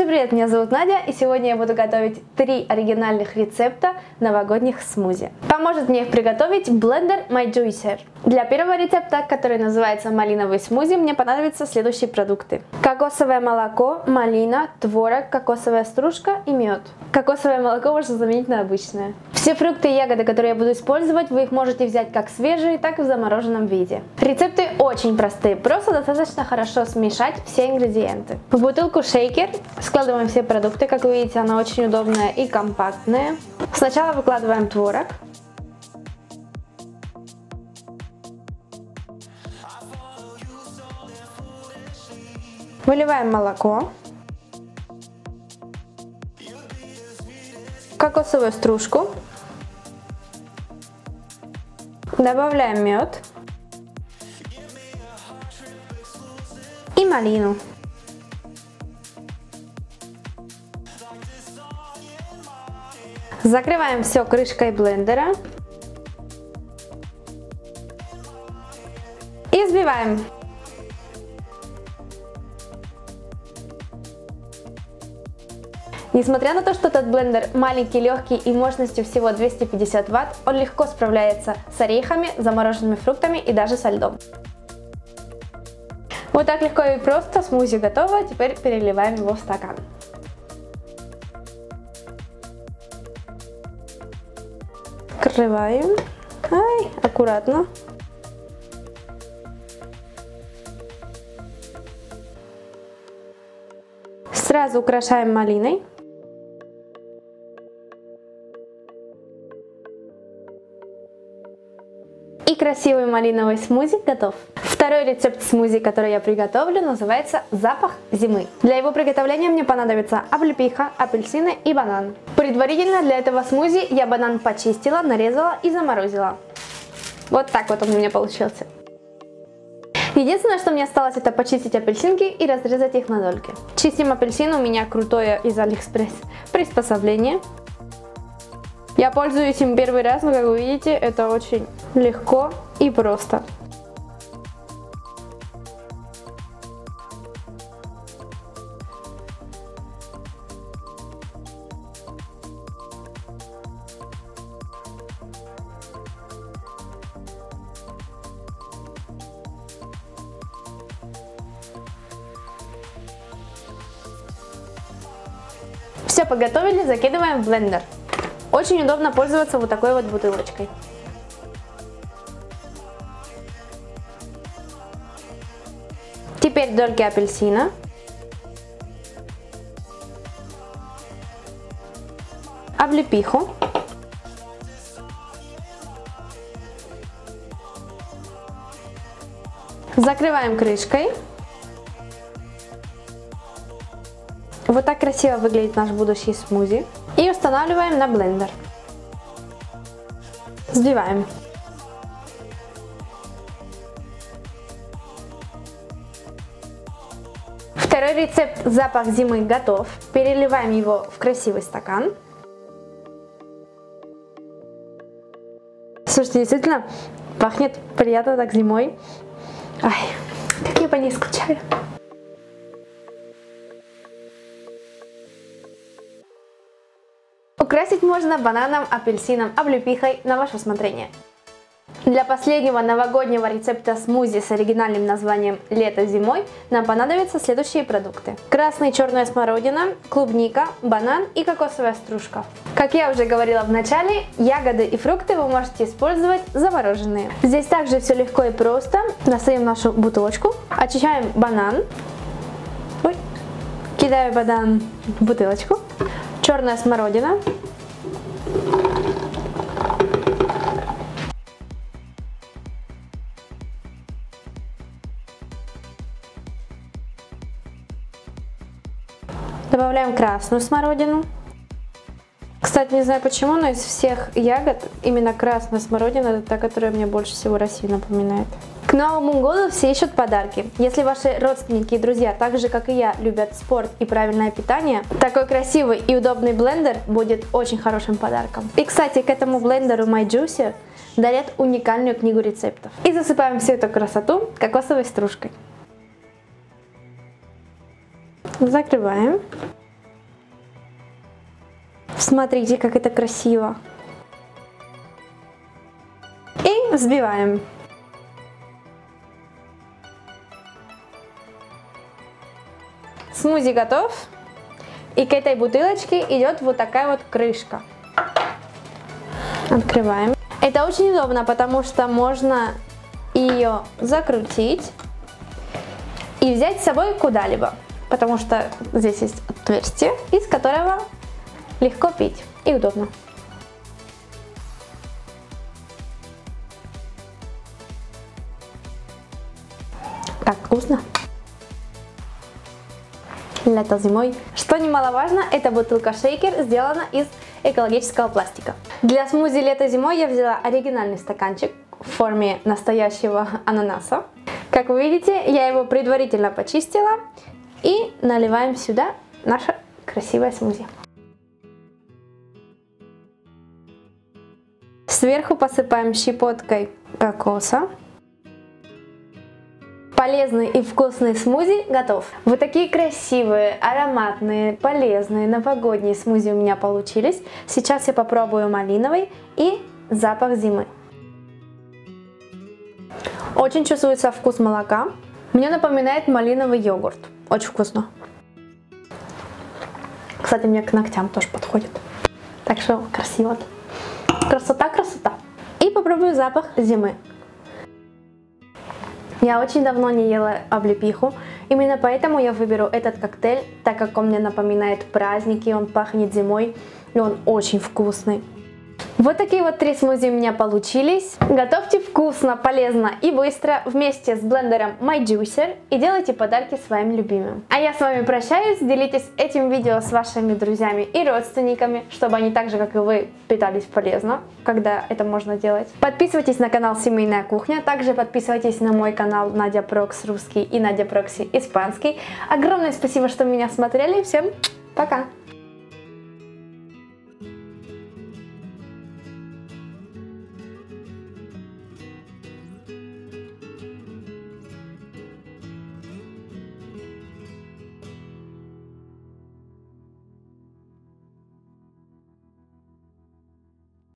Всем привет, меня зовут Надя, и сегодня я буду готовить три оригинальных рецепта новогодних смузи. Поможет мне их приготовить блендер My Juicer. Для первого рецепта, который называется малиновый смузи, мне понадобятся следующие продукты. Кокосовое молоко, малина, творог, кокосовая стружка и мед. Кокосовое молоко можно заменить на обычное. Все фрукты и ягоды, которые я буду использовать, вы их можете взять как свежие, так и в замороженном виде. Рецепты очень простые, просто достаточно хорошо смешать все ингредиенты. В бутылку шейкер Складываем все продукты, как вы видите, она очень удобная и компактная. Сначала выкладываем творог. Выливаем молоко. Кокосовую стружку. Добавляем мед. И малину. Закрываем все крышкой блендера. И взбиваем. Несмотря на то, что этот блендер маленький, легкий и мощностью всего 250 Вт, он легко справляется с орехами, замороженными фруктами и даже со льдом. Вот так легко и просто смузи готово, теперь переливаем его в стакан. Открываем. Ай, аккуратно. Сразу украшаем малиной. И красивый малиновый смузи готов. Второй рецепт смузи, который я приготовлю, называется «Запах зимы». Для его приготовления мне понадобится облепиха, апельсины и банан. Предварительно для этого смузи я банан почистила, нарезала и заморозила. Вот так вот он у меня получился. Единственное, что мне осталось, это почистить апельсинки и разрезать их на дольки. Чистим апельсин, у меня крутое из Алиэкспресс приспособление. Я пользуюсь им первый раз, но как вы видите, это очень легко и просто. Все подготовили, закидываем в блендер. Очень удобно пользоваться вот такой вот бутылочкой. Теперь дольки апельсина. Облепиху. Закрываем крышкой. Вот так красиво выглядит наш будущий смузи. Устанавливаем на блендер. Взбиваем. Второй рецепт «Запах зимы» готов. Переливаем его в красивый стакан. Слушайте, действительно пахнет приятно так зимой. Ай, как я по ней скучаю. Украсить можно бананом, апельсином, облепихой на ваше усмотрение. Для последнего новогоднего рецепта смузи с оригинальным названием «Лето зимой» нам понадобятся следующие продукты. Красная и черная смородина, клубника, банан и кокосовая стружка. Как я уже говорила в начале, ягоды и фрукты вы можете использовать замороженные. Здесь также все легко и просто. Достаем нашу бутылочку, очищаем банан, Ой. кидаю банан в бутылочку, черная смородина, Добавляем красную смородину. Кстати, не знаю почему, но из всех ягод именно красная смородина это та, которая мне больше всего Россию напоминает. К Новому году все ищут подарки. Если ваши родственники и друзья, так же как и я, любят спорт и правильное питание, такой красивый и удобный блендер будет очень хорошим подарком. И, кстати, к этому блендеру My Juicy дарят уникальную книгу рецептов. И засыпаем всю эту красоту кокосовой стружкой. Закрываем. Смотрите, как это красиво. И взбиваем. Смузи готов. И к этой бутылочке идет вот такая вот крышка. Открываем. Это очень удобно, потому что можно ее закрутить и взять с собой куда-либо. Потому что здесь есть отверстие, из которого легко пить и удобно. Как вкусно! Лето зимой. Что немаловажно, эта бутылка-шейкер сделана из экологического пластика. Для смузи лето зимой я взяла оригинальный стаканчик в форме настоящего ананаса. Как вы видите, я его предварительно почистила и наливаем сюда наше красивое смузи. Сверху посыпаем щепоткой кокоса. Полезный и вкусный смузи готов. Вот такие красивые, ароматные, полезные новогодние смузи у меня получились. Сейчас я попробую малиновый и запах зимы. Очень чувствуется вкус молока. Мне напоминает малиновый йогурт. Очень вкусно. Кстати, мне к ногтям тоже подходит. Так что красиво. Красота, красота. И попробую запах зимы. Я очень давно не ела облепиху, именно поэтому я выберу этот коктейль, так как он мне напоминает праздники, он пахнет зимой и он очень вкусный. Вот такие вот три смузи у меня получились. Готовьте вкусно, полезно и быстро вместе с блендером My Juicer и делайте подарки своим любимым. А я с вами прощаюсь, делитесь этим видео с вашими друзьями и родственниками, чтобы они так же, как и вы, питались полезно, когда это можно делать. Подписывайтесь на канал Семейная Кухня, также подписывайтесь на мой канал Надя Прокс русский и Надя Прокси испанский. Огромное спасибо, что меня смотрели, всем пока!